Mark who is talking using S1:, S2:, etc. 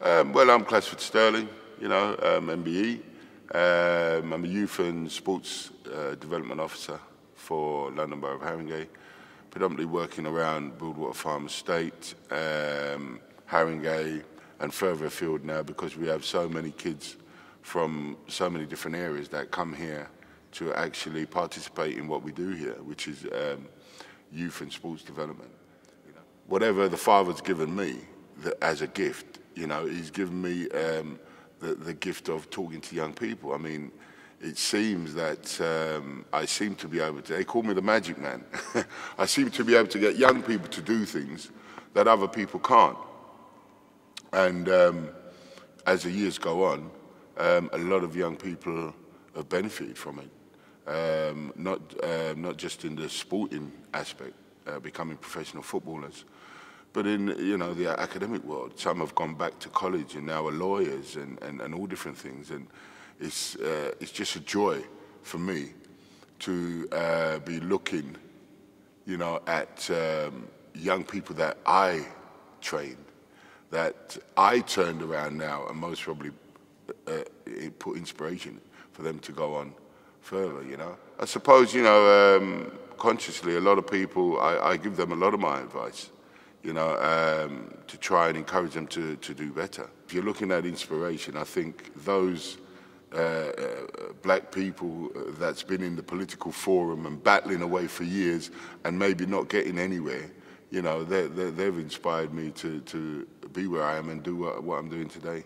S1: Um, well, I'm Clasford Stirling, you know, um, MBE. Um, I'm a youth and sports uh, development officer for London Borough of Haringey, predominantly working around Broadwater Farm Estate, um, Haringey, and further afield now because we have so many kids from so many different areas that come here to actually participate in what we do here, which is um, youth and sports development. Whatever the Father's given me the, as a gift, you know, he's given me um, the, the gift of talking to young people. I mean, it seems that um, I seem to be able to, they call me the magic man. I seem to be able to get young people to do things that other people can't. And um, as the years go on, um, a lot of young people have benefited from it. Um, not, uh, not just in the sporting aspect, uh, becoming professional footballers, but in you know the academic world. Some have gone back to college and now are lawyers and, and, and all different things. And it's, uh, it's just a joy for me to uh, be looking, you know, at um, young people that I trained, that I turned around now and most probably uh, put inspiration for them to go on further, you know. I suppose, you know, um, consciously, a lot of people, I, I, give them a lot of my advice, you know, um, to try and encourage them to, to do better. If you're looking at inspiration, I think those uh, uh, black people that's been in the political forum and battling away for years and maybe not getting anywhere, you know, they, they, they've inspired me to, to be where I am and do what, what I'm doing today.